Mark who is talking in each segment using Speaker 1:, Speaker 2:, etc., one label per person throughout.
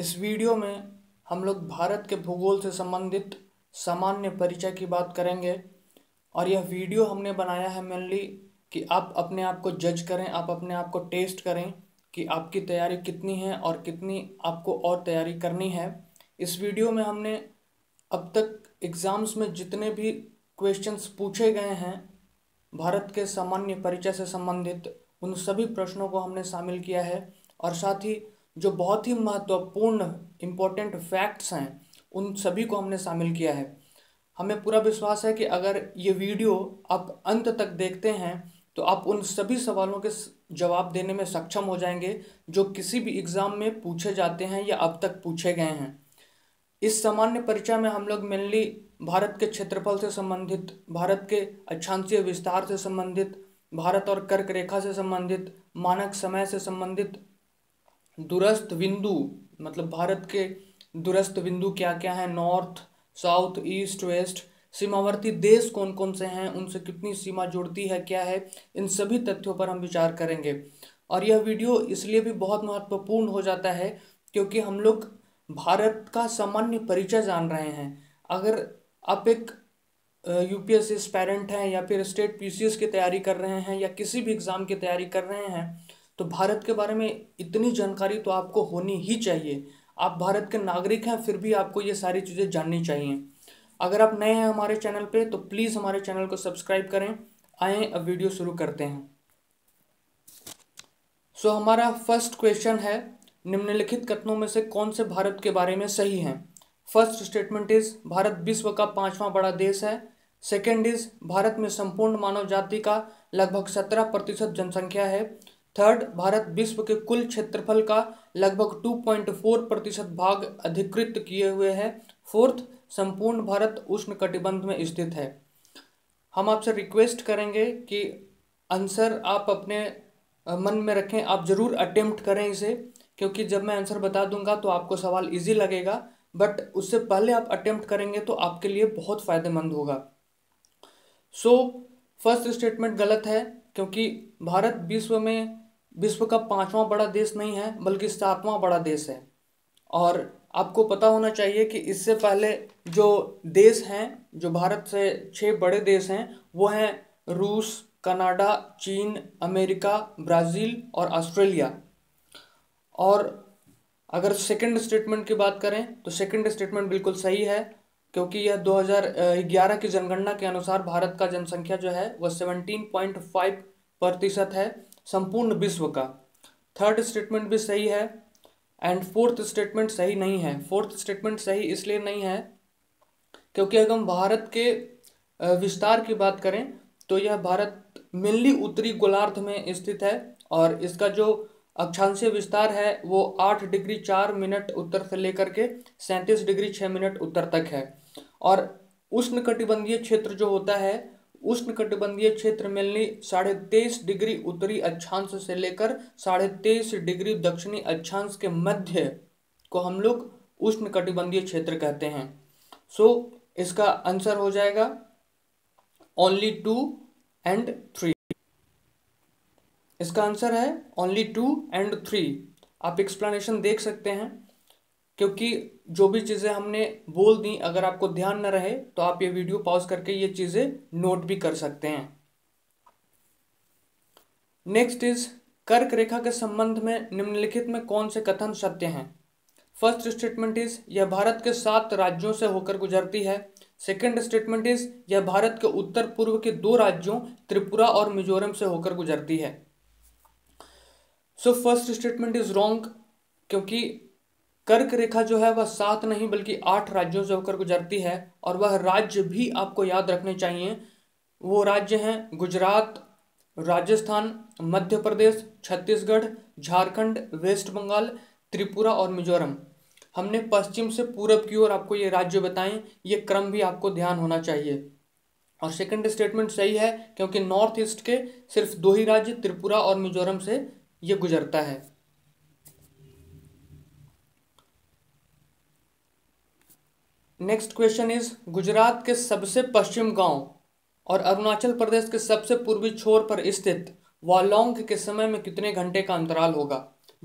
Speaker 1: इस वीडियो में हम लोग भारत के भूगोल से संबंधित सामान्य परिचय की बात करेंगे और यह वीडियो हमने बनाया है मेनली कि आप अपने आप को जज करें आप अपने आप को टेस्ट करें कि आपकी तैयारी कितनी है और कितनी आपको और तैयारी करनी है इस वीडियो में हमने अब तक एग्ज़ाम्स में जितने भी क्वेश्चंस पूछे गए हैं भारत के सामान्य परिचय से संबंधित उन सभी प्रश्नों को हमने शामिल किया है और साथ ही जो बहुत ही महत्वपूर्ण इम्पोर्टेंट फैक्ट्स हैं उन सभी को हमने शामिल किया है हमें पूरा विश्वास है कि अगर ये वीडियो आप अंत तक देखते हैं तो आप उन सभी सवालों के जवाब देने में सक्षम हो जाएंगे जो किसी भी एग्ज़ाम में पूछे जाते हैं या अब तक पूछे गए हैं इस सामान्य परिचय में हम लोग मेनली भारत के क्षेत्रफल से संबंधित भारत के अच्छांशीय विस्तार से संबंधित भारत और कर्क रेखा से संबंधित मानक समय से संबंधित दुरस्त बिंदु मतलब भारत के दूरस्थ बिंदु क्या क्या हैं नॉर्थ साउथ ईस्ट वेस्ट सीमावर्ती देश कौन कौन से हैं उनसे कितनी सीमा जुड़ती है क्या है इन सभी तथ्यों पर हम विचार करेंगे और यह वीडियो इसलिए भी बहुत महत्वपूर्ण हो जाता है क्योंकि हम लोग भारत का सामान्य परिचय जान रहे हैं अगर आप एक यू यूपीएससी पेरेंट हैं या फिर स्टेट एस की तैयारी कर रहे हैं या किसी भी एग्ज़ाम की तैयारी कर रहे हैं तो भारत के बारे में इतनी जानकारी तो आपको होनी ही चाहिए आप भारत के नागरिक हैं फिर भी आपको ये सारी चीज़ें जाननी चाहिए अगर आप नए हैं हमारे चैनल पे तो प्लीज़ हमारे चैनल को सब्सक्राइब करें आए अब वीडियो शुरू करते हैं सो so, हमारा फर्स्ट क्वेश्चन है निम्नलिखित कथनों में से कौन से भारत के बारे में सही हैं फर्स्ट स्टेटमेंट इज़ भारत विश्व का पाँचवा बड़ा देश है सेकेंड इज़ भारत में संपूर्ण मानव जाति का लगभग सत्रह प्रतिशत जनसंख्या है थर्ड भारत विश्व के कुल क्षेत्रफल का लगभग 2.4 प्रतिशत भाग अधिकृत किए हुए है फोर्थ संपूर्ण भारत उष्ण कटिबंध में स्थित है हम आपसे रिक्वेस्ट करेंगे कि आंसर आप अपने मन में रखें आप ज़रूर अटेम्प्ट करें इसे क्योंकि जब मैं आंसर बता दूंगा तो आपको सवाल इजी लगेगा बट उससे पहले आप अटेम्प्ट करेंगे तो आपके लिए बहुत फ़ायदेमंद होगा सो फर्स्ट स्टेटमेंट गलत है क्योंकि भारत विश्व में विश्व का पांचवा बड़ा देश नहीं है बल्कि सातवां बड़ा देश है और आपको पता होना चाहिए कि इससे पहले जो देश हैं जो भारत से छः बड़े देश हैं वो हैं रूस कनाडा चीन अमेरिका ब्राज़ील और ऑस्ट्रेलिया और अगर सेकंड स्टेटमेंट की बात करें तो सेकंड स्टेटमेंट बिल्कुल सही है क्योंकि यह 2011 की जनगणना के अनुसार भारत का जनसंख्या जो है वह 17.5 प्रतिशत है संपूर्ण विश्व का थर्ड स्टेटमेंट भी सही है एंड फोर्थ स्टेटमेंट सही नहीं है फोर्थ स्टेटमेंट सही इसलिए नहीं है क्योंकि अगर हम भारत के विस्तार की बात करें तो यह भारत मेनली उत्तरी गोलार्ध में स्थित है और इसका जो अक्षांशीय विस्तार है वो आठ डिग्री चार मिनट उत्तर से लेकर के सैंतीस डिग्री छः मिनट उत्तर तक है और उष्ण कटिबंधीय क्षेत्र जो होता है उष्णकटिबंधीय क्षेत्र मिलने साढ़े तेईस डिग्री उत्तरी अक्षांश से लेकर साढ़े तेईस डिग्री दक्षिणी अक्षांश के मध्य को हम लोग उष्णकटिबंधीय क्षेत्र कहते हैं सो so, इसका आंसर हो जाएगा ओनली टू एंड थ्री इसका आंसर है ओनली टू एंड थ्री आप एक्सप्लेनेशन देख सकते हैं क्योंकि जो भी चीज़ें हमने बोल दी अगर आपको ध्यान न रहे तो आप ये वीडियो पॉज करके ये चीज़ें नोट भी कर सकते हैं नेक्स्ट इज कर्क रेखा के संबंध में निम्नलिखित में कौन से कथन सत्य हैं फर्स्ट स्टेटमेंट इज यह भारत के सात राज्यों से होकर गुजरती है सेकंड स्टेटमेंट इज यह भारत के उत्तर पूर्व के दो राज्यों त्रिपुरा और मिजोरम से होकर गुजरती है so first statement is wrong क्योंकि कर्क रेखा जो है वह सात नहीं बल्कि आठ राज्यों से होकर गुजरती है और वह राज्य भी आपको याद रखने चाहिए वो राज्य हैं गुजरात राजस्थान मध्य प्रदेश छत्तीसगढ़ झारखंड वेस्ट बंगाल त्रिपुरा और मिजोरम हमने पश्चिम से पूरब की ओर आपको ये राज्य बताएं ये क्रम भी आपको ध्यान होना चाहिए और सेकंड स्टेटमेंट सही है क्योंकि नॉर्थ ईस्ट के सिर्फ दो ही राज्य त्रिपुरा और मिजोरम से ये गुजरता है नेक्स्ट क्वेश्चन इज गुजरात के सबसे पश्चिम गांव और अरुणाचल प्रदेश के सबसे पूर्वी छोर पर स्थित वालोंग के समय में कितने घंटे का अंतराल होगा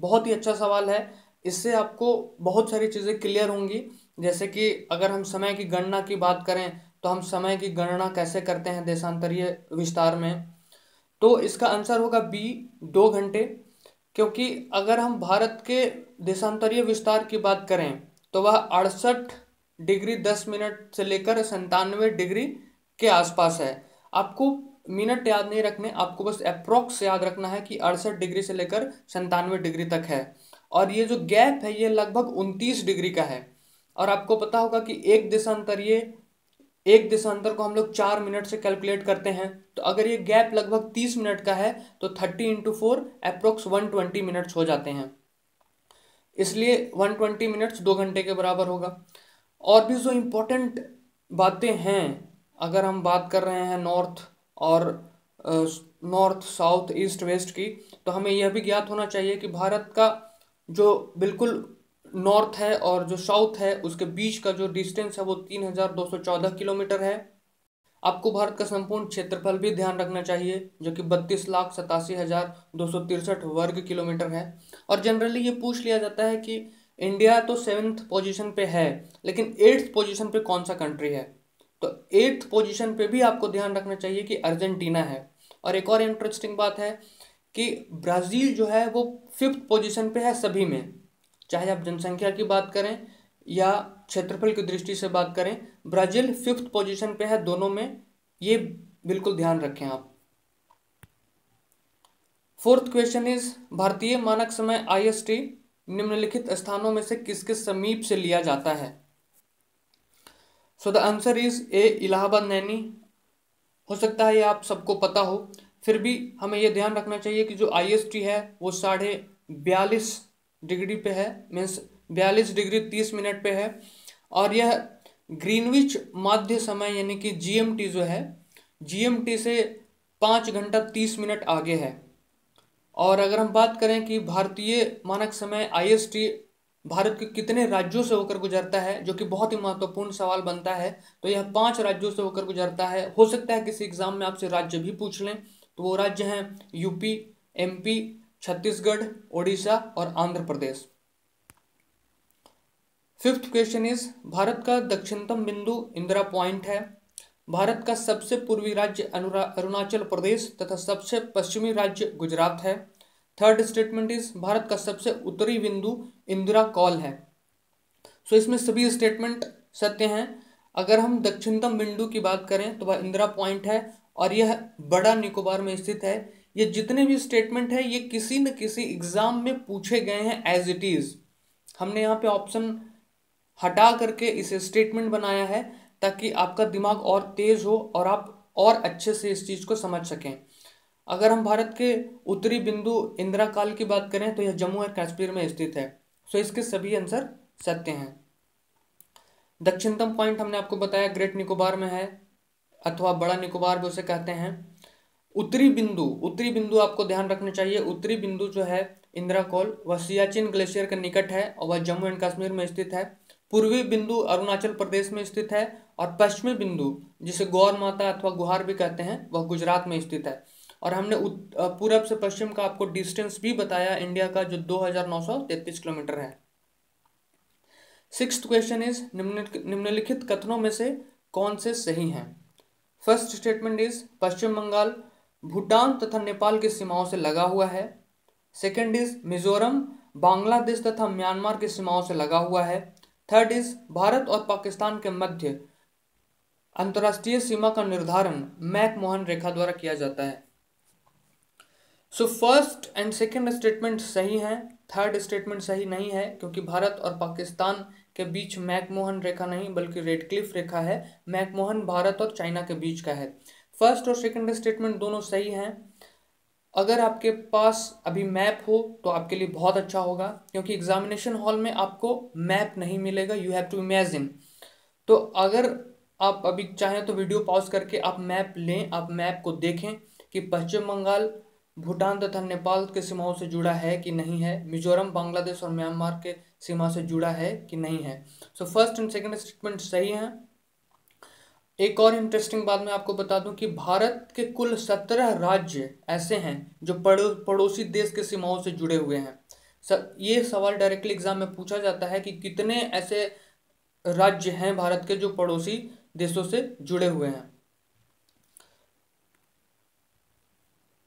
Speaker 1: बहुत ही अच्छा सवाल है इससे आपको बहुत सारी चीज़ें क्लियर होंगी जैसे कि अगर हम समय की गणना की बात करें तो हम समय की गणना कैसे करते हैं देशांतरीय विस्तार में तो इसका आंसर होगा बी दो घंटे क्योंकि अगर हम भारत के देशांतरीय विस्तार की बात करें तो वह अड़सठ डिग्री दस मिनट से लेकर संतानवे डिग्री के आसपास है आपको मिनट याद नहीं रखने आपको बस अप्रोक्स याद रखना है कि अड़सठ डिग्री से लेकर संतानवे डिग्री तक है और ये जो गैप है ये लगभग उनतीस डिग्री का है और आपको पता होगा कि एक दिशांतर ये एक दिशांतर को हम लोग चार मिनट से कैलकुलेट करते हैं तो अगर ये गैप लगभग तीस मिनट का है तो thirty into four approx one twenty minutes हो जाते हैं इसलिए वन ट्वेंटी मिनट्स दो घंटे के बराबर होगा और भी जो इम्पोर्टेंट बातें हैं अगर हम बात कर रहे हैं नॉर्थ और नॉर्थ साउथ ईस्ट वेस्ट की तो हमें यह भी ज्ञात होना चाहिए कि भारत का जो बिल्कुल नॉर्थ है और जो साउथ है उसके बीच का जो डिस्टेंस है वो तीन हज़ार दो सौ चौदह किलोमीटर है आपको भारत का संपूर्ण क्षेत्रफल भी ध्यान रखना चाहिए जो कि बत्तीस लाख सतासी हज़ार दो सौ तिरसठ वर्ग किलोमीटर है और जनरली ये पूछ लिया जाता है कि इंडिया तो सेवन्थ पोजीशन पे है लेकिन एट्थ पोजीशन पे कौन सा कंट्री है तो एट्थ पोजीशन पे भी आपको ध्यान रखना चाहिए कि अर्जेंटीना है और एक और इंटरेस्टिंग बात है कि ब्राज़ील जो है वो फिफ्थ पोजीशन पे है सभी में चाहे आप जनसंख्या की बात करें या क्षेत्रफल की दृष्टि से बात करें ब्राज़ील फिफ्थ पोजीशन पे है दोनों में ये बिल्कुल ध्यान रखें आप फोर्थ क्वेश्चन इज भारतीय मानक समय आईएसटी निम्नलिखित स्थानों में से किसके समीप से लिया जाता है so the answer is A Allahabad Naini हो सकता है ये आप सबको पता हो फिर भी हमें यह ध्यान रखना चाहिए कि जो आई है वो साढ़े बयालीस डिग्री पे है मीन्स बयालीस डिग्री तीस मिनट पे है और यह ग्रीनविच माध्य समय यानी कि जीएमटी जो है जीएमटी से पाँच घंटा तीस मिनट आगे है और अगर हम बात करें कि भारतीय मानक समय आईएसटी भारत के कितने राज्यों से होकर गुजरता है जो कि बहुत ही महत्वपूर्ण सवाल बनता है तो यह पांच राज्यों से होकर गुजरता है हो सकता है किसी एग्जाम में आपसे राज्य भी पूछ लें तो वो राज्य हैं यूपी एमपी छत्तीसगढ़ ओडिशा और Andhra Pradesh fifth question is Bharat का दक्षिणतम बिंदु इंदिरा पॉइंट है भारत का सबसे पूर्वी राज्य अरुणाचल प्रदेश तथा सबसे पश्चिमी राज्य गुजरात है थर्ड स्टेटमेंट इज भारत का सबसे उत्तरी बिंदु इंदिरा कॉल है सो so, इसमें सभी स्टेटमेंट सत्य हैं अगर हम दक्षिणतम बिंदु की बात करें तो वह इंदिरा पॉइंट है और यह बड़ा निकोबार में स्थित है ये जितने भी स्टेटमेंट है ये किसी न किसी एग्जाम में पूछे गए हैं एज इट इज़ हमने यहाँ पे ऑप्शन हटा करके इसे स्टेटमेंट बनाया है ताकि आपका दिमाग और तेज़ हो और आप और अच्छे से इस चीज़ को समझ सकें अगर हम भारत के उत्तरी बिंदु इंदिरा काल की बात करें तो यह जम्मू और कश्मीर में स्थित है सो इसके सभी आंसर सत्य हैं दक्षिणतम पॉइंट हमने आपको बताया ग्रेट निकोबार में है अथवा बड़ा निकोबार भी उसे कहते हैं उत्तरी बिंदु उत्तरी बिंदु आपको ध्यान रखना चाहिए उत्तरी बिंदु जो है इंदिरा कॉल वह सियाचिन ग्लेशियर के निकट है और वह जम्मू एंड कश्मीर में स्थित है पूर्वी बिंदु अरुणाचल प्रदेश में स्थित है और पश्चिमी बिंदु जिसे गौर माता अथवा गुहार भी कहते हैं वह गुजरात में स्थित है और हमने पूरब से पश्चिम का आपको डिस्टेंस भी बताया इंडिया का जो दो किलोमीटर है सिक्स क्वेश्चन इज निम्नलिखित कथनों में से कौन से सही हैं first statement is Paschim Bengal Bhutan तथा नेपाल की सीमाओं से लगा हुआ है सेकेंड इज मिजोरम बांग्लादेश तथा म्यांमार की सीमाओं से लगा हुआ है थर्ड इज भारत और पाकिस्तान के मध्य अंतर्राष्ट्रीय सीमा का निर्धारण मैक मोहन रेखा द्वारा किया जाता है so first and second statement सही हैं थर्ड स्टेटमेंट सही नहीं है क्योंकि भारत और पाकिस्तान के बीच मैकमोहन रेखा नहीं बल्कि रेड क्लिफ रेखा है मैकमोहन भारत और चाइना के बीच का है फर्स्ट और सेकेंड स्टेटमेंट दोनों सही हैं अगर आपके पास अभी मैप हो तो आपके लिए बहुत अच्छा होगा क्योंकि एग्जामिनेशन हॉल में आपको मैप नहीं मिलेगा यू हैव टू इमेजिन तो अगर आप अभी चाहें तो वीडियो पॉज करके आप मैप लें आप मैप को देखें कि पश्चिम बंगाल भूटान तथा नेपाल के सीमाओं से जुड़ा है कि नहीं है मिजोरम बांग्लादेश और म्यांमार के सीमा से जुड़ा है कि नहीं है so first and second statement सही हैं एक और इंटरेस्टिंग बात मैं आपको बता दूं कि भारत के कुल सत्रह राज्य ऐसे हैं जो पड़ो पड़ोसी देश के सीमाओं से जुड़े हुए हैं सर ये सवाल डायरेक्टली एग्जाम में पूछा जाता है कि कितने ऐसे राज्य हैं भारत के जो पड़ोसी देशों से जुड़े हुए हैं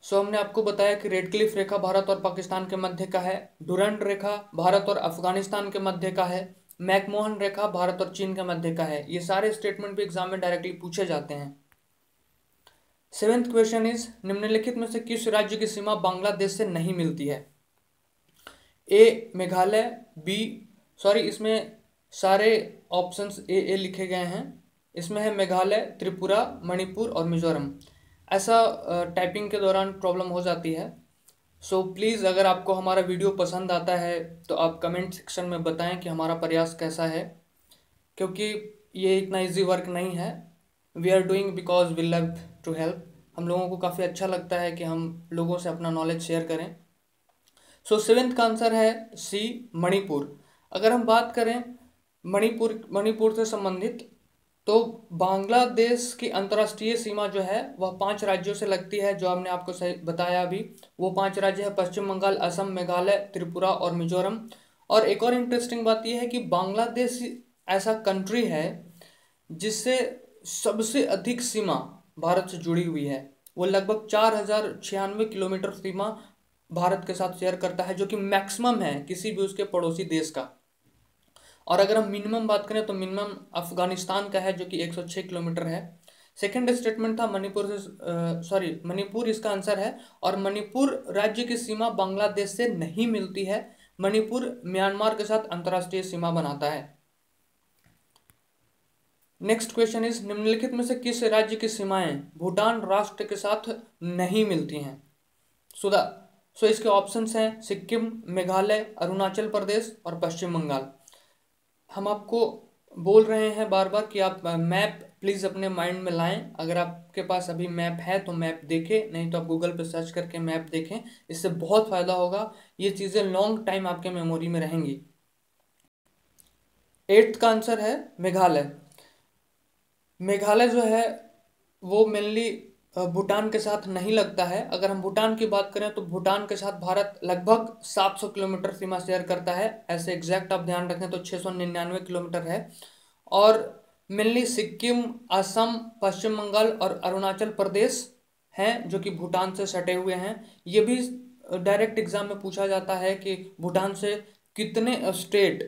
Speaker 1: सो so, हमने आपको बताया कि रेडक्लिफ रेखा भारत और पाकिस्तान के मध्य का है डुरंट रेखा भारत और अफगानिस्तान के मध्य का है मैकमोहन रेखा भारत और चीन के मध्य का है ये सारे स्टेटमेंट भी एग्जाम में डायरेक्टली पूछे जाते हैं सेवेंथ क्वेश्चन इज निम्नलिखित में से किस राज्य की सीमा बांग्लादेश से नहीं मिलती है ए मेघालय बी सॉरी इसमें सारे ऑप्शंस ए ए लिखे गए हैं इसमें है मेघालय त्रिपुरा मणिपुर और मिजोरम ऐसा टाइपिंग के दौरान प्रॉब्लम हो जाती है सो so, प्लीज़ अगर आपको हमारा वीडियो पसंद आता है तो आप कमेंट सेक्शन में बताएं कि हमारा प्रयास कैसा है क्योंकि ये इतना इजी वर्क नहीं है we are doing because we love to help हम लोगों को काफ़ी अच्छा लगता है कि हम लोगों से अपना नॉलेज शेयर करें सो सेवेंथ का आंसर है सी मणिपुर अगर हम बात करें मणिपुर मणिपुर से संबंधित तो बांग्लादेश की अंतर्राष्ट्रीय सीमा जो है वह पांच राज्यों से लगती है जो हमने आपको सही बताया अभी वो पांच राज्य है पश्चिम बंगाल असम मेघालय त्रिपुरा और मिजोरम और एक और इंटरेस्टिंग बात यह है कि बांग्लादेश ऐसा कंट्री है जिससे सबसे अधिक सीमा भारत से जुड़ी हुई है वो लगभग चार हज़ार छियानवे किलोमीटर सीमा भारत के साथ शेयर करता है जो कि मैक्सिमम है किसी भी उसके पड़ोसी देश का और अगर हम मिनिमम बात करें तो मिनिमम अफगानिस्तान का है जो कि 106 किलोमीटर है सेकंड स्टेटमेंट था मणिपुर से सॉरी मणिपुर इसका आंसर है और मणिपुर राज्य की सीमा बांग्लादेश से नहीं मिलती है मणिपुर म्यांमार के साथ अंतर्राष्ट्रीय सीमा बनाता है नेक्स्ट क्वेश्चन इज निम्नलिखित में से किस राज्य की सीमाएं भूटान राष्ट्र के साथ नहीं मिलती हैं सुधा सो so इसके ऑप्शंस हैं सिक्किम मेघालय अरुणाचल प्रदेश और पश्चिम बंगाल हम आपको बोल रहे हैं बार बार कि आप मैप प्लीज़ अपने माइंड में लाएं अगर आपके पास अभी मैप है तो मैप देखें नहीं तो आप गूगल पर सर्च करके मैप देखें इससे बहुत फ़ायदा होगा ये चीज़ें लॉन्ग टाइम आपके मेमोरी में रहेंगी एट्थ का आंसर है मेघालय मेघालय जो है वो मेनली भूटान के साथ नहीं लगता है अगर हम भूटान की बात करें तो भूटान के साथ भारत लगभग 700 किलोमीटर सीमा शेयर करता है ऐसे एग्जैक्ट आप ध्यान रखें तो 699 किलोमीटर है और मेनली सिक्किम असम पश्चिम बंगाल और अरुणाचल प्रदेश हैं जो कि भूटान से सटे हुए हैं ये भी डायरेक्ट एग्जाम में पूछा जाता है कि भूटान से कितने स्टेट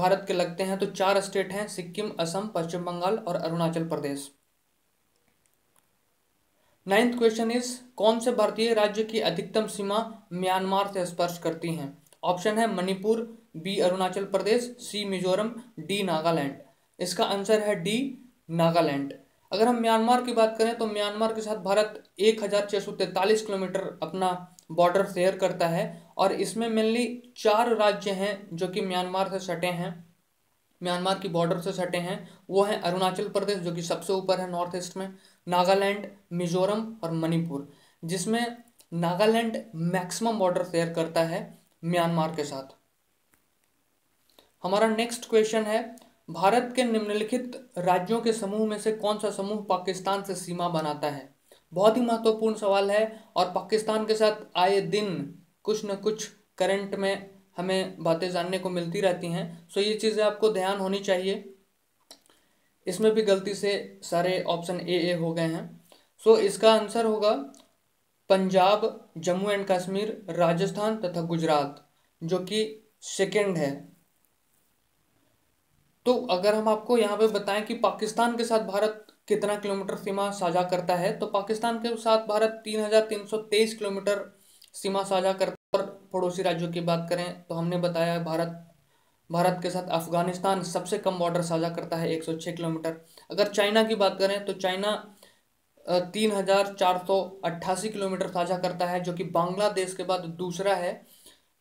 Speaker 1: भारत के लगते हैं तो चार स्टेट हैं सिक्किम असम पश्चिम बंगाल और Arunachal Pradesh ninth question is कौन से भारतीय राज्य की अधिकतम सीमा म्यांमार से स्पर्श करती हैं ऑप्शन है Manipur B Arunachal Pradesh C Mizoram D Nagaland इसका आंसर है डी नागालैंड अगर हम म्यांमार की बात करें तो म्यांमार के साथ भारत एक किलोमीटर अपना बॉर्डर शेयर करता है और इसमें मेनली चार राज्य हैं जो कि म्यांमार से सटे हैं म्यांमार की बॉर्डर से सटे हैं वो हैं अरुणाचल प्रदेश जो कि सबसे ऊपर है नॉर्थ ईस्ट में नागालैंड मिजोरम और मणिपुर जिसमें नागालैंड मैक्सिमम बॉर्डर शेयर करता है म्यांमार के साथ हमारा नेक्स्ट क्वेश्चन है भारत के निम्नलिखित राज्यों के समूह में से कौन सा समूह पाकिस्तान से सीमा बनाता है बहुत ही महत्वपूर्ण सवाल है और पाकिस्तान के साथ आए दिन कुछ न कुछ करंट में हमें बातें जानने को मिलती रहती हैं सो ये चीज़ें आपको ध्यान होनी चाहिए इसमें भी गलती से सारे ऑप्शन ए ए हो गए हैं सो so, इसका आंसर होगा पंजाब जम्मू एंड कश्मीर राजस्थान तथा गुजरात जो कि सेकेंड है तो अगर हम आपको यहाँ पे बताएं कि पाकिस्तान के साथ भारत कितना किलोमीटर सीमा साझा करता है तो पाकिस्तान के साथ भारत तीन तीन हजार सौ तेईस किलोमीटर सीमा साझा करता है और पड़ोसी राज्यों की बात करें तो हमने बताया भारत भारत के साथ अफगानिस्तान सबसे कम बॉर्डर साझा करता है 106 किलोमीटर अगर चाइना की बात करें तो चाइना तीन हज़ार चार सौ अट्ठासी किलोमीटर साझा करता है जो कि बांग्लादेश के बाद दूसरा है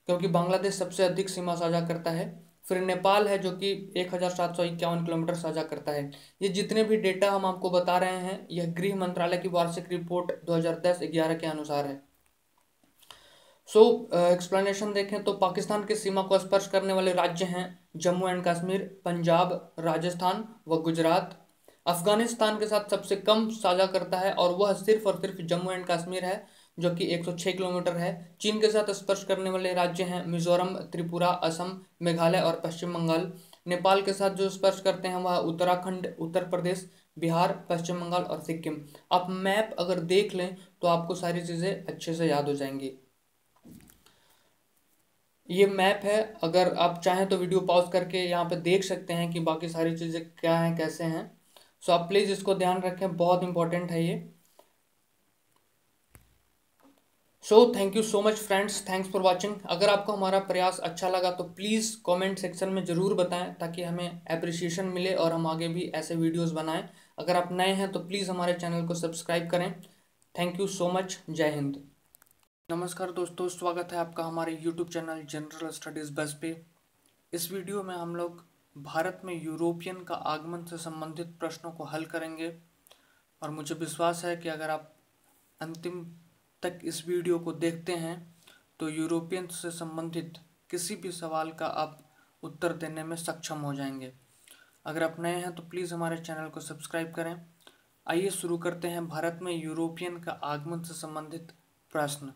Speaker 1: क्योंकि बांग्लादेश सबसे अधिक सीमा साझा करता है फिर नेपाल है जो कि एक हज़ार सात सौ इक्यावन किलोमीटर साझा करता है ये जितने भी डेटा हम आपको बता रहे हैं यह गृह मंत्रालय की वार्षिक रिपोर्ट 2010-11 के अनुसार है सो so, एक्सप्लेनेशन uh, देखें तो पाकिस्तान की सीमा को स्पर्श करने वाले राज्य हैं जम्मू एंड कश्मीर पंजाब राजस्थान व गुजरात अफगानिस्तान के साथ सबसे कम साझा करता है और वह सिर्फ और सिर्फ जम्मू एंड कश्मीर है जो कि 106 किलोमीटर है चीन के साथ स्पर्श करने वाले राज्य हैं मिजोरम त्रिपुरा असम मेघालय और पश्चिम बंगाल नेपाल के साथ जो स्पर्श करते हैं वह उत्तराखंड उत्तर प्रदेश बिहार पश्चिम बंगाल और सिक्किम आप मैप अगर देख लें तो आपको सारी चीज़ें अच्छे से याद हो जाएंगी ये मैप है अगर आप चाहें तो वीडियो पॉज करके यहाँ पे देख सकते हैं कि बाकी सारी चीज़ें क्या हैं कैसे हैं सो आप प्लीज़ इसको ध्यान रखें बहुत इम्पोर्टेंट है ये so thank you so much friends thanks for watching अगर आपको हमारा प्रयास अच्छा लगा तो प्लीज़ कमेंट सेक्शन में ज़रूर बताएं ताकि हमें अप्रिसिएशन मिले और हम आगे भी ऐसे वीडियोस बनाएं अगर आप नए हैं तो प्लीज़ हमारे चैनल को सब्सक्राइब करें थैंक यू सो मच जय हिंद नमस्कार दोस्तों स्वागत है आपका हमारे YouTube चैनल जनरल स्टडीज़ बस पे इस वीडियो में हम लोग भारत में यूरोपियन का आगमन से संबंधित प्रश्नों को हल करेंगे और मुझे विश्वास है कि अगर आप अंतिम तक इस वीडियो को देखते हैं तो यूरोपियन से संबंधित किसी भी सवाल का आप उत्तर देने में सक्षम हो जाएंगे अगर आप नए हैं तो प्लीज़ हमारे चैनल को सब्सक्राइब करें आइए शुरू करते हैं भारत में यूरोपियन का आगमन से संबंधित प्रश्न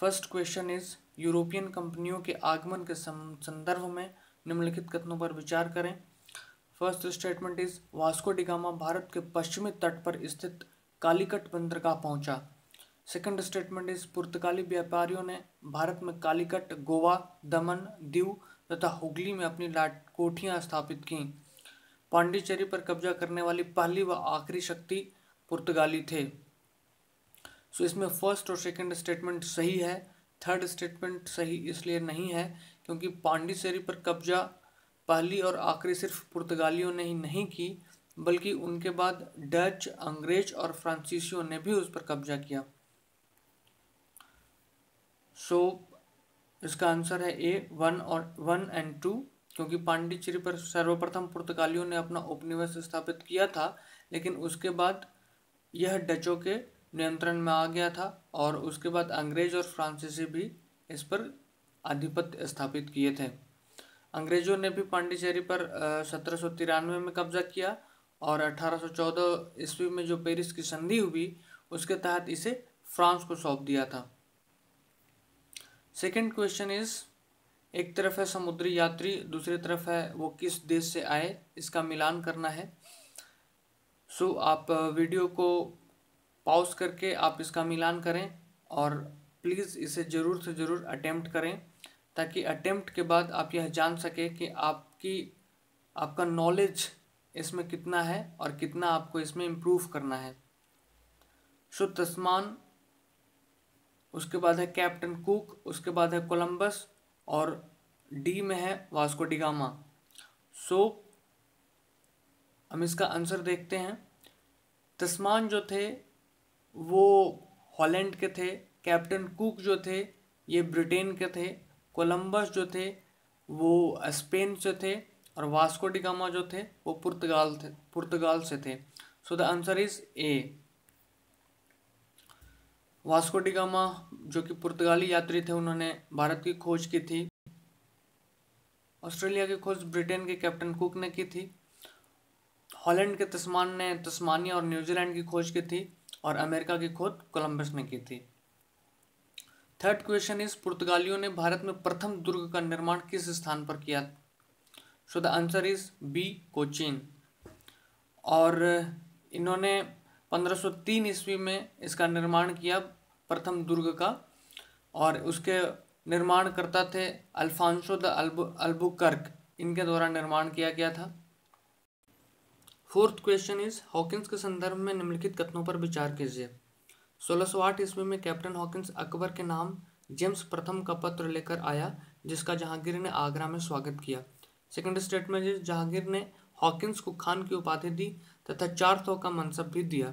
Speaker 1: फर्स्ट क्वेश्चन इज यूरोपियन कंपनियों के आगमन के संदर्भ में निम्नलिखित कथनों पर विचार करें first statement is Vasco da Gama Bharat के पश्चिमी तट पर स्थित कालीकट बंदरगाह पहुंचा सेकंड स्टेटमेंट इज पुर्तगाली व्यापारियों ने भारत में कालीकट गोवा दमन दीव तथा हुगली में अपनी कोठियाँ स्थापित की पांडिचेरी पर कब्जा करने वाली पहली व आखिरी शक्ति पुर्तगाली थे सो so, इसमें फर्स्ट और सेकंड स्टेटमेंट सही है थर्ड स्टेटमेंट सही इसलिए नहीं है क्योंकि पांडिचेरी पर कब्जा पहली और आखिरी सिर्फ पुर्तगालियों ने ही नहीं की बल्कि उनके बाद डच अंग्रेज और फ्रांसीसियों ने भी उस पर कब्जा किया सो so, इसका आंसर है ए वन और वन एंड टू क्योंकि पांडिचेरी पर सर्वप्रथम पुर्तगालियों ने अपना उपनिवेश स्थापित किया था लेकिन उसके बाद यह डचों के नियंत्रण में आ गया था और उसके बाद अंग्रेज और फ्रांसीसी भी इस पर आधिपत्य स्थापित किए थे अंग्रेजों ने भी पांडिचेरी पर सत्रह में कब्जा किया और 1814 ईस्वी में जो पेरिस की संधि हुई उसके तहत इसे फ्रांस को सौंप दिया था सेकंड क्वेश्चन इज एक तरफ है समुद्री यात्री दूसरी तरफ है वो किस देश से आए इसका मिलान करना है सो so, आप वीडियो को पॉज करके आप इसका मिलान करें और प्लीज़ इसे ज़रूर से ज़रूर अटैम्प्ट करें ताकि अटैम्प्ट के बाद आप यह जान सकें कि आपकी आपका नॉलेज इसमें कितना है और कितना आपको इसमें इम्प्रूव करना है सो तस्मान उसके बाद है कैप्टन कुक उसके बाद है कोलंबस और डी में है वास्को डिगामा सो so, हम इसका आंसर देखते हैं तस्मान जो थे वो हॉलैंड के थे कैप्टन कुक जो थे ये ब्रिटेन के थे कोलंबस जो थे वो स्पेन से थे और वास्को डिगामा जो थे वो पुर्तगाल थे पुर्तगाल से थे so the answer is A Vasco da Gama जो कि पुर्तगाली यात्री थे उन्होंने भारत की खोज की थी ऑस्ट्रेलिया की खोज ब्रिटेन के कैप्टन कुक ने की थी हॉलैंड के तस्मान ने तस्मानिया और न्यूजीलैंड की खोज की थी और अमेरिका की खोज कोलंबस ने की थी थर्ड क्वेश्चन इज पुर्तगालियों ने भारत में प्रथम दुर्ग का निर्माण किस स्थान पर किया so the answer is B Cochin और इन्होंने 1503 ईस्वी में इसका निर्माण किया प्रथम दुर्ग का और उसके निर्माण करता थे अल्फांसो द अल्बुकर्क इनके द्वारा निर्माण किया गया था फोर्थ क्वेश्चन इज हॉकिंस के संदर्भ में निम्नलिखित कथनों पर विचार कीजिए 1608 ईस्वी में कैप्टन हॉकिंस अकबर के नाम जेम्स प्रथम का पत्र लेकर आया जिसका जहांगीर ने आगरा में स्वागत किया सेकंड स्टेटमेंट इज जहांगीर ने हॉकिंस को खान की उपाधि दी तथा चार सौ का मनसब भी दिया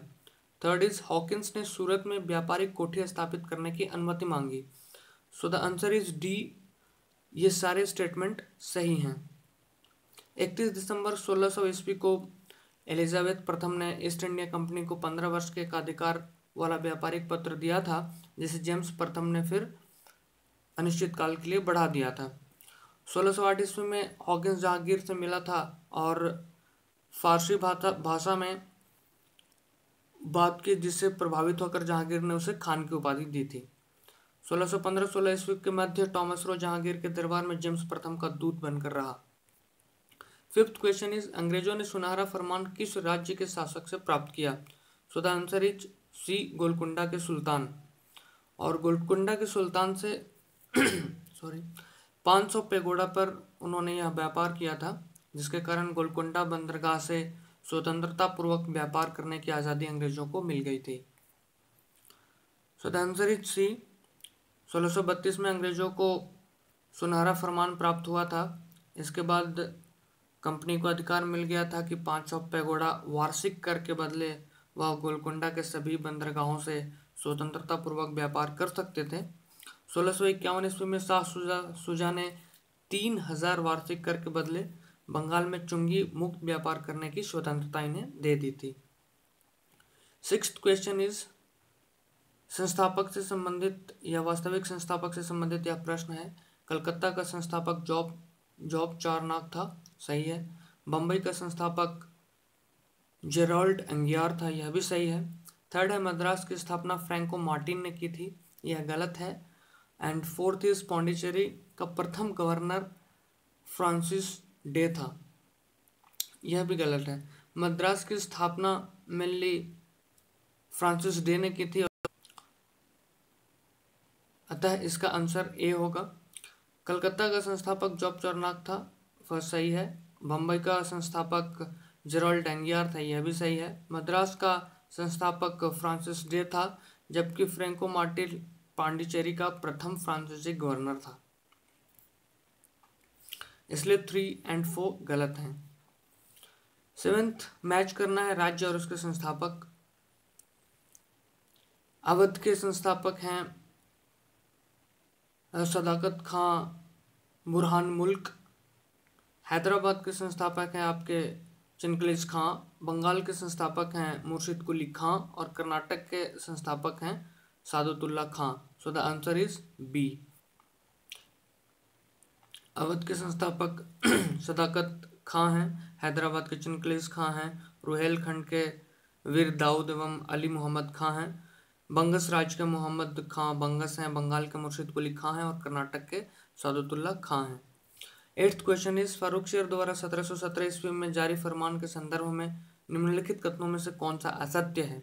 Speaker 1: थर्ड इज हॉकिंस ने सूरत में व्यापारिक कोठी स्थापित करने की अनुमति मांगी so the answer is D ये सारे स्टेटमेंट सही हैं 31 दिसंबर 1600 ईस्वी को एलिजाबेथ प्रथम ने ईस्ट इंडिया कंपनी को पंद्रह वर्ष के एकाधिकार वाला व्यापारिक पत्र दिया था जिसे जेम्स प्रथम ने फिर अनिश्चित काल के लिए बढ़ा दिया था सोलह सौ आठ ईस्वी में हॉकिंस जहांगीर से मिला था और फारसी भाषा भाषा में बात की जिससे प्रभावित होकर जहांगीर ने उसे खान की उपाधि दी थी सोलह सौ पंद्रह सोलह ईस्वी के मध्य टॉमस रो जहांगीर के दरबार में जेम्स प्रथम का दूत बनकर रहा फिफ्थ क्वेश्चन इज अंग्रेजों ने सुनहरा फरमान किस राज्य के शासक से प्राप्त किया so the answer is C Golconda के सुल्तान और गोलकुंडा के सुल्तान से सॉरी 500 पेगोडा पर उन्होंने यह व्यापार किया था जिसके कारण गोलकुंडा बंदरगाह से स्वतंत्रता पूर्वक व्यापार करने की आज़ादी अंग्रेजों को मिल गई थी so the answer is C 1632 में अंग्रेजों को सुनहरा फरमान प्राप्त हुआ था इसके बाद कंपनी को अधिकार मिल गया था कि 500 पैगोडा वार्षिक कर के बदले वह गोलकुंडा के सभी बंदरगाहों से स्वतंत्रतापूर्वक व्यापार कर सकते थे सोलह सौ इक्यावन ईस्वी में शाह सुजा सुजा ने तीन हजार वार्षिक कर के बदले बंगाल में चुंगी मुक्त व्यापार करने की स्वतंत्रता इन्हें दे दी थी सिक्स क्वेश्चन इज संस्थापक से संबंधित या वास्तविक संस्थापक से संबंधित यह प्रश्न है कलकत्ता का संस्थापक जॉब जॉब चारनाक था सही है बम्बई का संस्थापक जेरोल्ड एंगियार था यह भी सही है थर्ड है मद्रास की स्थापना फ्रैंको मार्टिन ने की थी यह गलत है एंड फोर्थ इज पौंडीचेरी का प्रथम गवर्नर फ्रांसिस डे था यह भी गलत है मद्रास की स्थापना मेनली फ्रांसिस डे ने की थी अतः इसका आंसर ए होगा कलकत्ता का संस्थापक जॉब चौरनाक था फर्स्ट सही है बम्बई का संस्थापक जेरोल्ड एंगियार था यह भी सही है मद्रास का संस्थापक फ्रांसिस डे था जबकि फ्रेंको मार्टिल पांडिचेरी का प्रथम फ्रांसीसी गवर्नर था इसलिए थ्री एंड फोर गलत हैं सेवेंथ मैच करना है राज्य और उसके संस्थापक अवध के संस्थापक हैं सदाकत खां बुरहान मुल्क हैदराबाद के संस्थापक हैं आपके चनकलेज खां बंगाल के संस्थापक हैं मुर्शिद कुली खां और कर्नाटक के संस्थापक हैं Saadatullah Khan so the answer is B Awadh के संस्थापक सदाकत खां हैं हैदराबाद के चनकलेज खां हैं रुहेलखंड के वीर दाऊद एवं अली मोहम्मद खां हैं बंगस राज के मोहम्मद खां बंगस हैं बंगाल के मुर्शिद कुली खां हैं और कर्नाटक के सादतुल्ला खां हैं एट्थ क्वेश्चन इस फारूक शेर द्वारा सत्रह सौ सत्रह ईस्वी में जारी फरमान के संदर्भ में निम्नलिखित कथनों में से कौन सा असत्य है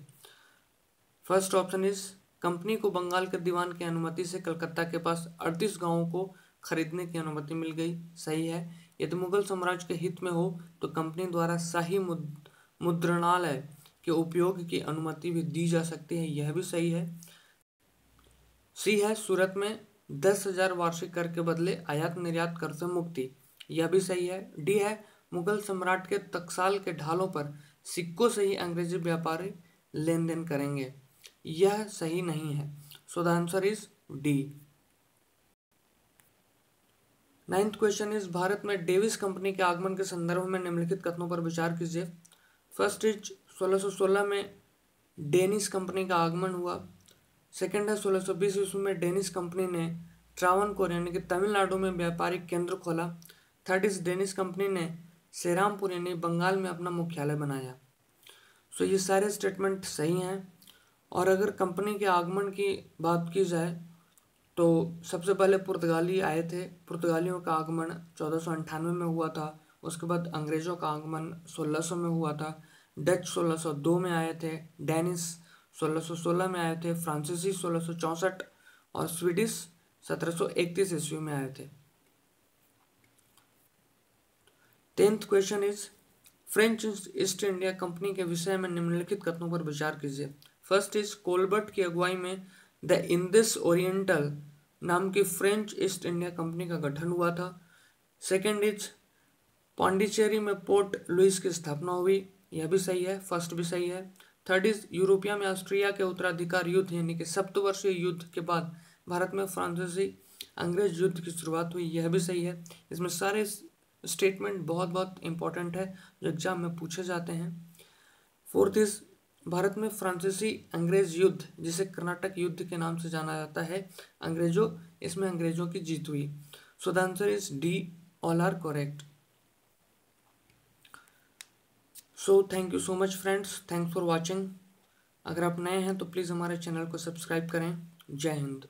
Speaker 1: फर्स्ट ऑप्शन इस कंपनी को बंगाल के दीवान की अनुमति से कलकत्ता के पास अड़तीस गांवों को खरीदने की अनुमति मिल गई सही है यदि मुगल साम्राज्य के हित में हो तो कंपनी द्वारा शाही मुद्रणालय के उपयोग की अनुमति भी दी जा सकती है यह भी सही है सी है सूरत में दस हजार वार्षिक कर के बदले आयात निर्यात कर से मुक्ति यह भी सही है डी है मुगल सम्राट के तकसाल के ढालों पर सिक्कों से ही अंग्रेजी व्यापारी लेन देन करेंगे यह सही नहीं है so the answer is D ninth question is Bharat में डेविस कंपनी के आगमन के संदर्भ में निम्नलिखित कथनों पर विचार कीजिए फर्स्ट इज 1616 में डेनिस कंपनी का आगमन हुआ सेकेंड है बीस ईस्वी में डेनिश कंपनी ने कोर यानी कि तमिलनाडु में व्यापारिक केंद्र खोला थर्ड इस डेनिश कंपनी ने सेरामपुर यानी बंगाल में अपना मुख्यालय बनाया सो ये सारे स्टेटमेंट सही हैं और अगर कंपनी के आगमन की बात की जाए तो सबसे पहले पुर्तगाली आए थे पुर्तगालियों का आगमन चौदह में हुआ था उसके बाद अंग्रेज़ों का आगमन 1600 में हुआ था डच 1602 में आए थे डेनिस 1616 में आए थे फ्रांसीसी 1664 और स्वीडिश 1731 ईस्वी में आए थे tenth question is French East India company के विषय में निम्नलिखित कथनों पर विचार कीजिए फर्स्ट इज कोलबर्ट की अगुवाई में द इंदिस ओरिएंटल नाम की फ्रेंच ईस्ट इंडिया कंपनी का गठन हुआ था सेकेंड इज पांडिचेरी में पोर्ट लुइस की स्थापना हुई यह भी सही है फर्स्ट भी सही है थर्ड इज यूरोपिया में ऑस्ट्रिया के उत्तराधिकार युद्ध यानी कि सप्तवर्षीय युद्ध के बाद भारत में फ्रांसीसी अंग्रेज युद्ध की शुरुआत हुई यह भी सही है इसमें सारे स्टेटमेंट बहुत बहुत इंपॉर्टेंट है जो एग्जाम में पूछे जाते हैं फोर्थ इज भारत में फ्रांसीसी अंग्रेज युद्ध जिसे कर्नाटक युद्ध के नाम से जाना जाता है अंग्रेजों इसमें अंग्रेजों की जीत हुई so the answer is D all are correct so thank you so much friends thanks for watching अगर आप नए हैं तो प्लीज़ हमारे चैनल को सब्सक्राइब करें जय हिंद